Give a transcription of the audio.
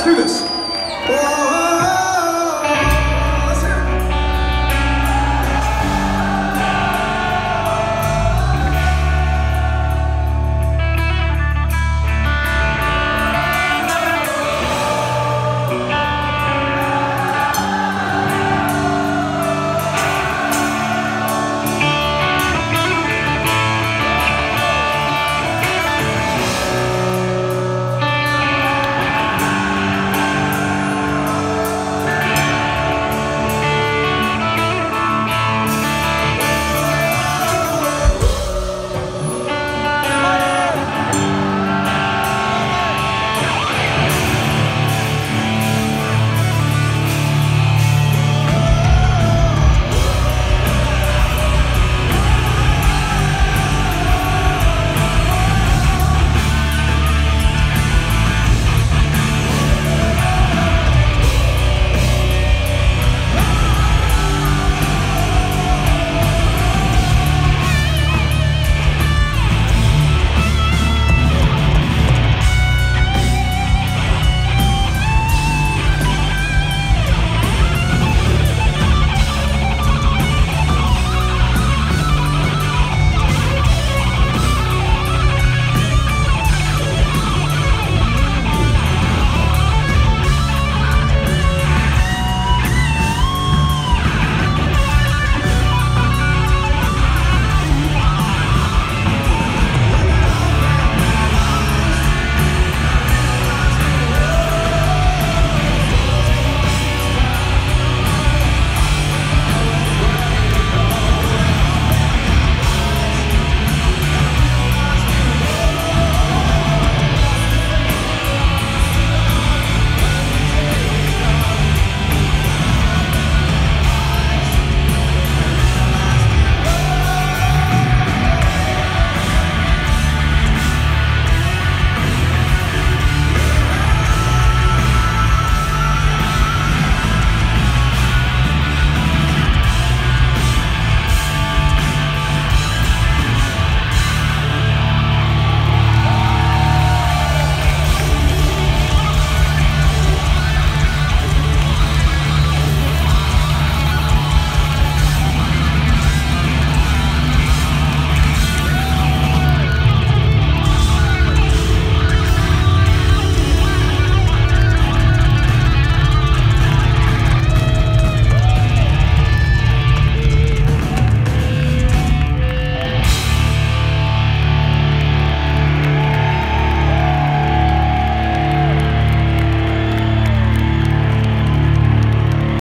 Let's do this.